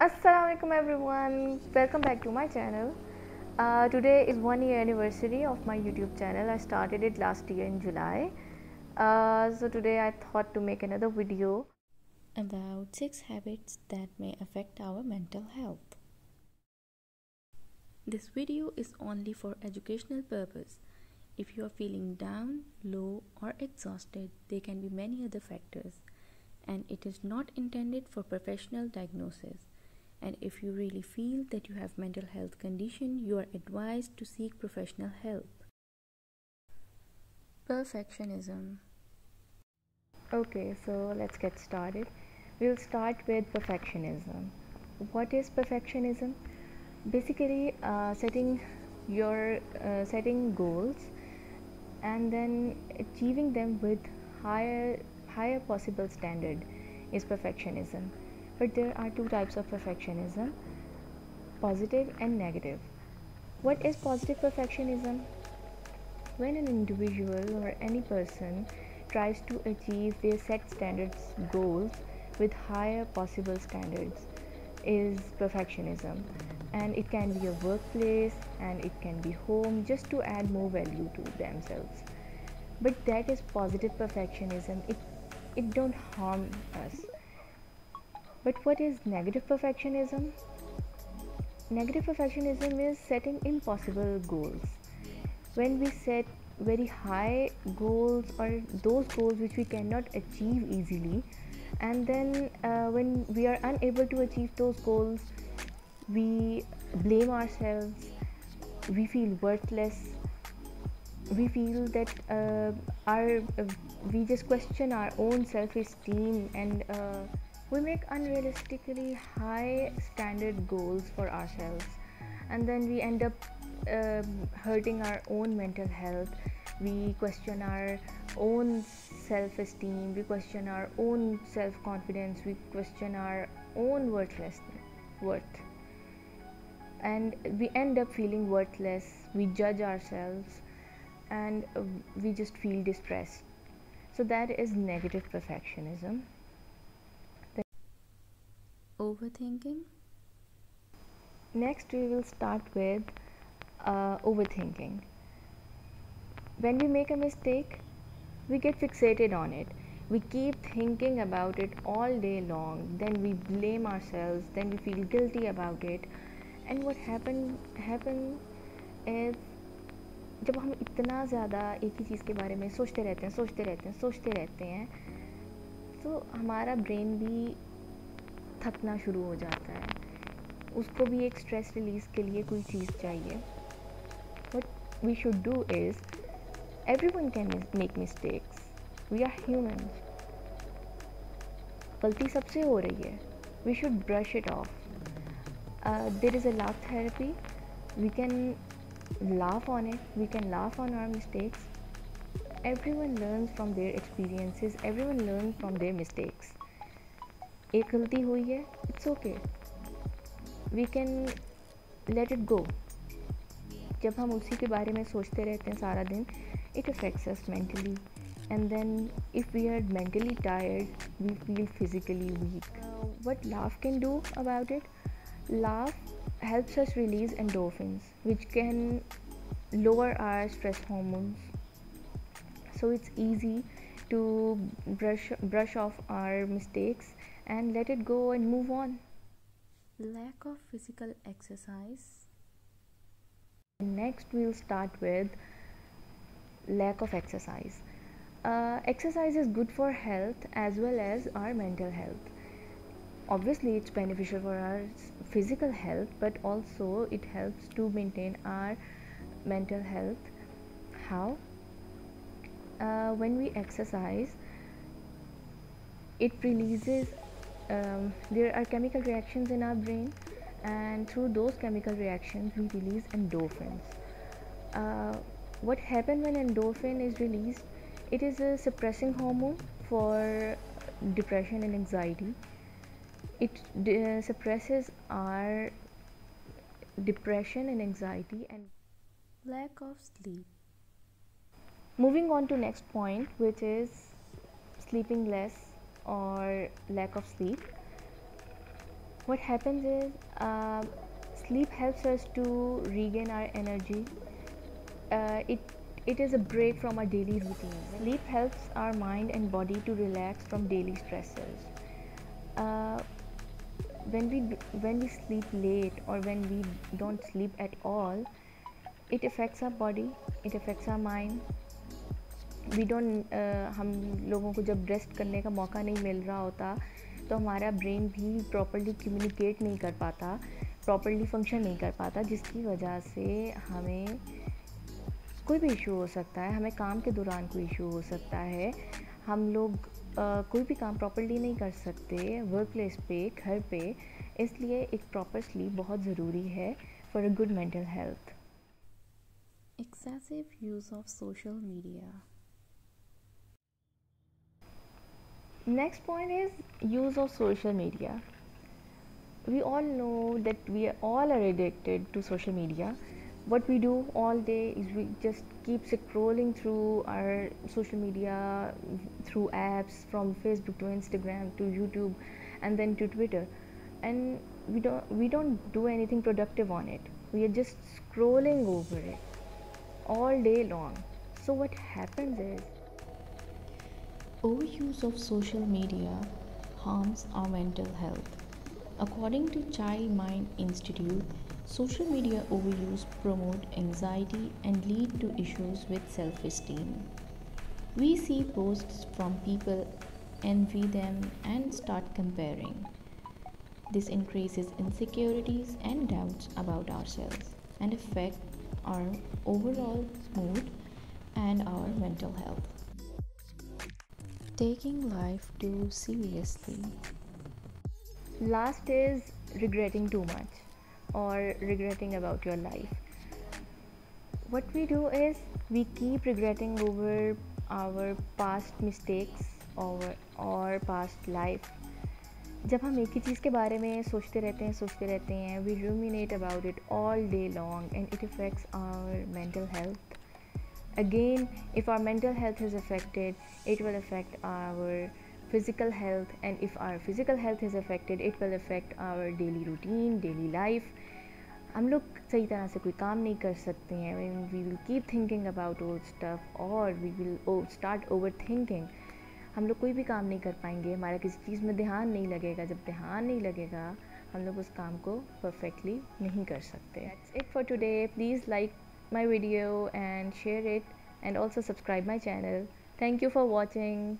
Assalamualaikum everyone. Welcome back to my channel. Uh, today is one year anniversary of my youtube channel. I started it last year in July. Uh, so today I thought to make another video about 6 habits that may affect our mental health. This video is only for educational purpose. If you are feeling down low or exhausted there can be many other factors and it is not intended for professional diagnosis and if you really feel that you have mental health condition you are advised to seek professional help. Perfectionism. Okay so let's get started. We'll start with perfectionism. What is perfectionism? Basically uh, setting your uh, setting goals and then achieving them with higher higher possible standard is perfectionism but there are two types of perfectionism positive and negative. What is positive perfectionism? When an individual or any person tries to achieve their set standards goals with higher possible standards is perfectionism. And it can be a workplace and it can be home just to add more value to themselves. But that is positive perfectionism. It it don't harm us but what is negative perfectionism? Negative perfectionism is setting impossible goals. When we set very high goals or those goals which we cannot achieve easily and then uh, when we are unable to achieve those goals we blame ourselves we feel worthless we feel that uh, our uh, we just question our own self-esteem and uh, we make unrealistically high standard goals for ourselves and then we end up um, hurting our own mental health. We question our own self-esteem we question our own self-confidence we question our own worthlessness worth. And we end up feeling worthless we judge ourselves and uh, we just feel distressed so that is negative perfectionism overthinking next we will start with uh, overthinking when we make a mistake we get fixated on it we keep thinking about it all day long then we blame ourselves then we feel guilty about it and what happen happen is जब हम इतना ज़्यादा एक ही चीज़ के बारे में सोचते रहते हैं सोचते रहते हैं सोचते रहते हैं तो हमारा ब्रेन भी थकना शुरू हो जाता है। उसको भी एक स्ट्रेस रिलीज़ के लिए कोई चीज़ चाहिए। But we should do is every one can make mistakes we are human गलती सबसे हो रही है। We should brush it off there is a laugh therapy we can laugh on it we can laugh on our mistakes every one learn from their experiences every one learn from their mistakes एक गलती हुई है it's okay we can let it go जब हम उसी के बारे में सोचते रहते हैं सारा दिन it affects us mentally and then if we are mentally tired we feel physically weak what laugh can do about it laugh helps us release endorphins which can lower our stress hormones so it's easy to brush brush off our mistakes and let it go and move on. Lack of physical exercise. Next we'll start with lack of exercise. Uh, exercise is good for health as well as our mental health. Obviously it's beneficial for our physical health but also it helps to maintain our mental health. How uh, when we exercise it releases um, there are chemical reactions in our brain and through those chemical reactions we release endorphins. Uh, what happens when endorphin is released? It is a suppressing hormone for depression and anxiety. It uh, suppresses our depression and anxiety and lack of sleep moving on to next point which is sleeping less or lack of sleep. What happens is uh, sleep helps us to regain our energy. Uh, it it is a break from our daily routine. Sleep helps our mind and body to relax from daily stresses. Uh, when we when we sleep late or when we don't sleep at all it affects our body it affects our mind we don't uh, हम लोगों को जब rest करने का मौका नहीं मिल रहा होता तो हमारा ब्रेन भी प्रॉपरली कम्युनिकेट नहीं कर पाता प्रॉपरली फ़ंक्शन नहीं कर पाता जिसकी वजह से हमें कोई भी इशू हो सकता है हमें काम के दौरान कोई इशू हो सकता है हम लोग आ, कोई भी काम प्रॉपरली नहीं कर सकते वर्क प्लेस पे घर पे इसलिए एक प्रॉपर स्लीप बहुत ज़रूरी है for a good mental health excessive use of social media. Next point is use of social media. We all know that we all are addicted to social media. What we do all day is we just keep scrolling through our social media through apps from Facebook to Instagram to YouTube and then to Twitter. And we don't we don't do anything productive on it. We are just scrolling over it all day long. So what happens is Overuse of social media harms our mental health. According to Child Mind Institute, social media overuse promote anxiety and lead to issues with self-esteem. We see posts from people, envy them and start comparing. This increases insecurities and doubts about ourselves and affect our overall mood and our mental health. Taking life too seriously. Last is regretting too much or regretting about your life. What we do is we keep regretting over our past mistakes or or past life. जब हम एक ही चीज़ के बारे में सोचते रहते हैं सोचते रहते हैं we ruminate about it all day long and it affects our mental health again, if our mental health is affected, it will affect our physical health. And if our physical health is affected, it will affect our daily routine, daily life. हम लोग सही तरह से कोई काम नहीं कर सकते हैं। We will keep thinking about old stuff और we will start overthinking हम लोग कोई भी काम नहीं कर पाएँगे। हमारा किसी चीज़ में ध्यान नहीं लगेगा। जब ध्यान नहीं लगेगा, हम लोग उस काम को परफेक्टली नहीं कर सकते। It for today please like my video and share it and also subscribe my channel. Thank you for watching